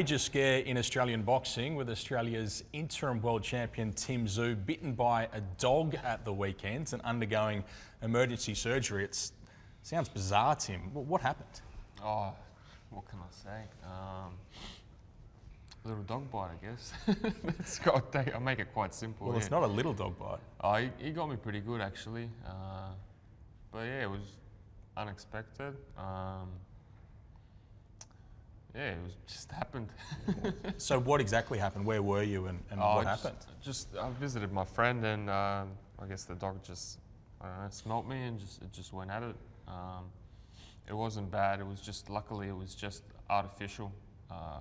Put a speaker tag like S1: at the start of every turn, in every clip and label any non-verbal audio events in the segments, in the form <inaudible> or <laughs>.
S1: Major scare in Australian boxing with Australia's interim world champion Tim Tszyu bitten by a dog at the weekend and undergoing emergency surgery. It sounds bizarre, Tim. What happened?
S2: Oh, what can I say? Um, a little dog bite, I guess. <laughs> Let's go. I'll make it quite simple.
S1: Well,
S2: yeah.
S1: it's not a little dog bite.
S2: Oh, he, he got me pretty good actually. Uh, but yeah, it was unexpected. Um, yeah, it was just happened. <laughs>
S1: so what exactly happened? Where were you and, and
S2: oh,
S1: what
S2: just,
S1: happened?
S2: Just I visited my friend and uh, I guess the dog just I don't know, smelt me and just it just went at it. Um, it wasn't bad. It was just luckily it was just artificial. Uh,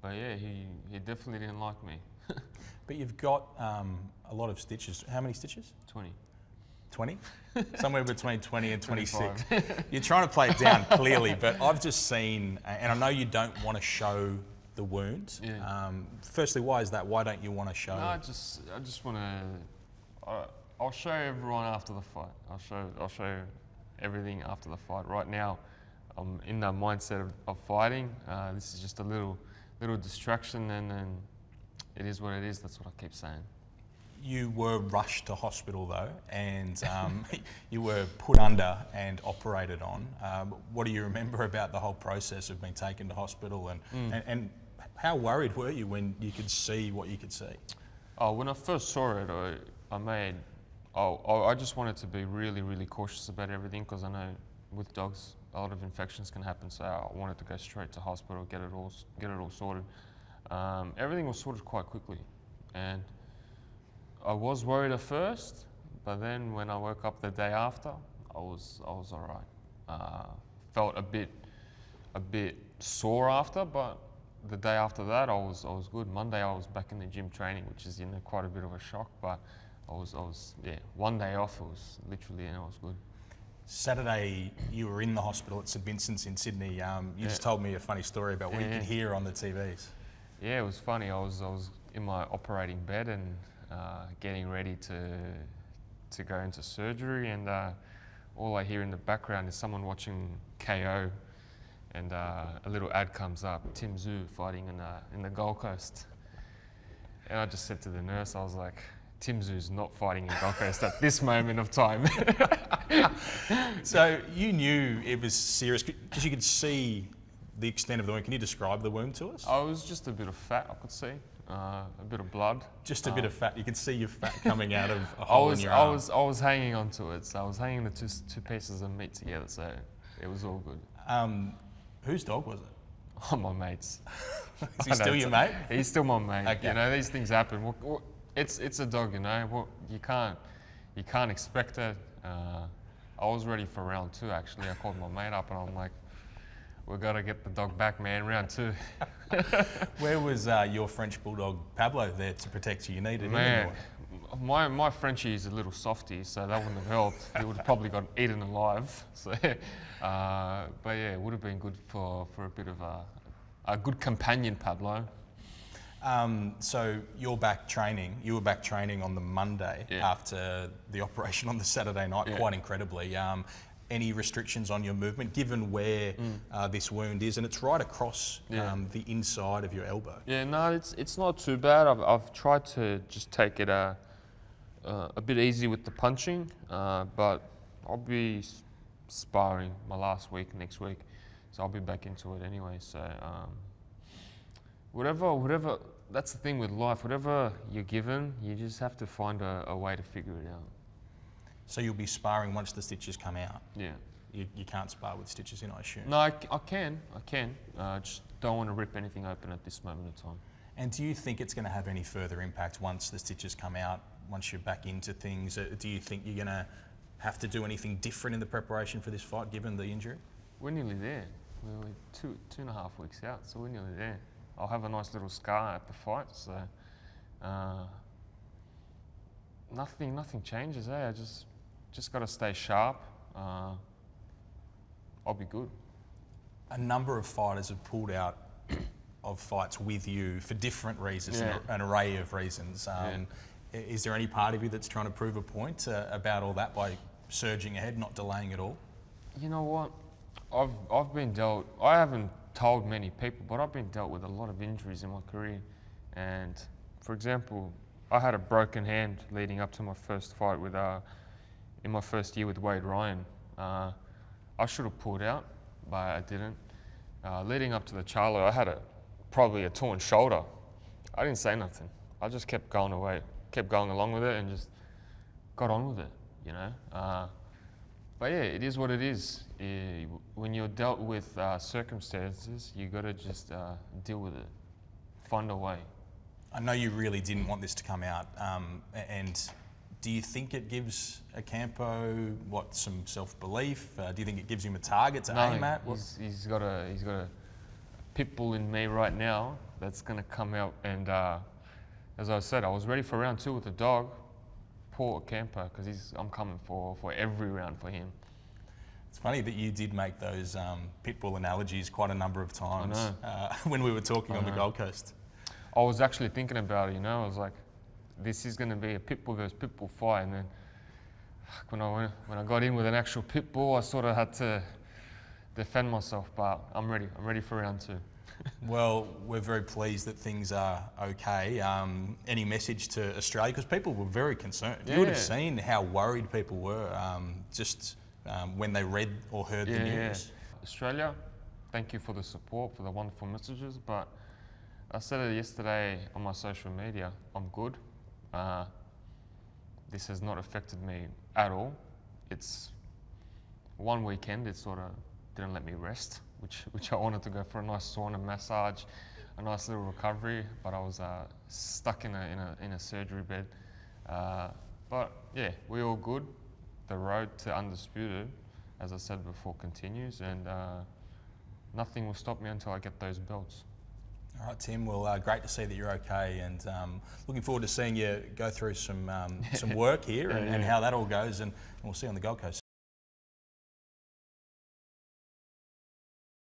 S2: but yeah, he, he definitely didn't like me. <laughs>
S1: but you've got um, a lot of stitches. How many stitches?
S2: 20.
S1: 20? Somewhere between 20 and 26. <laughs> You're trying to play it down clearly, but I've just seen, and I know you don't want to show the wounds.
S2: Yeah.
S1: Um, firstly, why is that? Why don't you want to show?
S2: No, I just, I just want to. I'll show everyone after the fight. I'll show, I'll show everything after the fight. Right now, I'm in the mindset of, of fighting. Uh, this is just a little, little distraction, and, and it is what it is. That's what I keep saying.
S1: You were rushed to hospital though, and um, <laughs> you were put under and operated on. Um, what do you remember about the whole process of being taken to hospital, and, mm. and, and, how worried were you when you could see what you could see?
S2: Oh, when I first saw it, I, I made, oh, I just wanted to be really, really cautious about everything because I know with dogs a lot of infections can happen. So I wanted to go straight to hospital, get it all, get it all sorted. Um, everything was sorted quite quickly, and I was worried at first, but then when I woke up the day after, I was I was all right. Uh, felt a bit a bit sore after, but the day after that, I was I was good. Monday, I was back in the gym training, which is you know quite a bit of a shock, but I was I was yeah one day off. It was literally and I was good.
S1: Saturday, you were in the hospital at St Vincent's in Sydney. Um, you yeah. just told me a funny story about what yeah, you could hear on the TVs.
S2: Yeah, it was funny. I was I was in my operating bed and uh, getting ready to to go into surgery, and uh, all I hear in the background is someone watching Kayo, and uh, a little ad comes up: Tim Tszyu fighting in the in the Gold Coast. And I just said to the nurse, I was like, Tim Tszyu's not fighting in Gold Coast at this moment of time. <laughs>
S1: so you knew it was serious because you could see the extent of the wound. Can you describe the wound to us?
S2: Oh, it was just a bit of fat, I could see uh, a bit of blood.
S1: Just a bit of uh, fat. You can see your fat <laughs> coming out of a hole
S2: was,
S1: in your
S2: I
S1: arm.
S2: was, I was hanging onto it. So I was hanging the two, two pieces of meat together. So it was all good. Um,
S1: whose dog was it? <laughs>
S2: Oh, my mate's. <laughs>
S1: Is he still your mate?
S2: He's still my mate. Okay. You know, these things happen. It's, it's a dog, you know. You can't, you can't expect it. Uh, I was ready for round two, actually. I called my mate up and I'm like, we've got to get the dog back, man, round two. <laughs>
S1: Where was uh, your French bulldog Pablo there to protect you? You needed
S2: man, him. My, my Frenchie is a little softy, so that wouldn't have helped. he would have probably got eaten alive. <laughs> So, uh, but yeah, it would have been good for, for a bit of a, a good companion, Pablo.
S1: Um, so you're back training. You were back training on the Monday yeah. after the operation on the Saturday night, yeah. quite incredibly. Um, any restrictions on your movement, given where mm. uh, this wound is, and it's right across yeah. um, the inside of your elbow.
S2: Yeah, no, it's it's not too bad. I've, I've tried to just take it a, uh, uh, a bit easy with the punching, uh, but I'll be sparring my last week next week, so I'll be back into it anyway. So um, whatever, whatever. That's the thing with life. Whatever you're given, you just have to find a, a way to figure it out.
S1: So you'll be sparring once the stitches come out?
S2: Yeah.
S1: You, you can't spar with stitches in, I assume?
S2: No, I, I can. I can. I uh, just don't want to rip anything open at this moment in time.
S1: And do you think it's going to have any further impact once the stitches come out, once you're back into things? Uh, do you think you're going to have to do anything different in the preparation for this fight, given the injury?
S2: We're nearly there. We're two, two and a half weeks out, so we're nearly there. I'll have a nice little scar at the fight, so uh, nothing, nothing changes. Eh? I just just got to stay sharp. Uh, I'll be good.
S1: A number of fighters have pulled out of fights with you for different reasons, yeah. an, array of reasons. Um, yeah. Is there any part of you that's trying to prove a point uh, about all that by surging ahead, not delaying at all?
S2: You know what? I've, I've been dealt, I haven't told many people, but I've been dealt with a lot of injuries in my career. And for example, I had a broken hand leading up to my first fight with, uh, in my first year with Wade Ryan. Uh, I should have pulled out, but I didn't. Uh, leading up to the Charlo, I had a probably a torn shoulder. I didn't say nothing. I just kept going away, kept going along with it, and just got on with it. You know. Uh, but yeah, it is what it is. Eh, when you're dealt with uh, circumstances, you got to just uh, deal with it, find a way.
S1: I know you really didn't want this to come out, um, and do you think it gives Ocampo what some self-belief? Uh, do you think it gives him a target to
S2: no,
S1: aim at?
S2: He's, he's got a he's got a pit bull in me right now that's going to come out. And uh, as I said, I was ready for round two with the dog. Poor Ocampo, because he's I'm coming for for every round for him.
S1: It's funny that you did make those um, pit bull analogies quite a number of times uh, <laughs> when we were talking
S2: I
S1: on the. Gold Coast.
S2: I was actually thinking about it, you know, I was like, this is going to be a pit bull versus pit bull fight. And then when I, went, when I got in with an actual pit bull, I sort of had to defend myself, but I'm ready. I'm ready for round two. <laughs>
S1: Well, we're very pleased that things are okay. Um, any message to Australia? Because people were very concerned. You would have seen how worried people were um, just um, when they read or heard the news.
S2: Australia, thank you for the support, for the wonderful messages. But I said it yesterday on my social media. I'm good. Uh, this has not affected me at all. It's one weekend. It sort of didn't let me rest, which <laughs> which I wanted to go for a nice sauna massage, a nice little recovery. But I was uh, stuck in a in a in a surgery bed. Uh, but yeah, we're all good. The road to undisputed, as I said before, continues, and uh, nothing will stop me until I get those belts.
S1: All right, Tim. Well, uh, great to see that you're okay, and um, looking forward to seeing you go through some um, some <laughs> work here and,
S2: Yeah,
S1: and how that all goes. And we'll see you on the Gold Coast.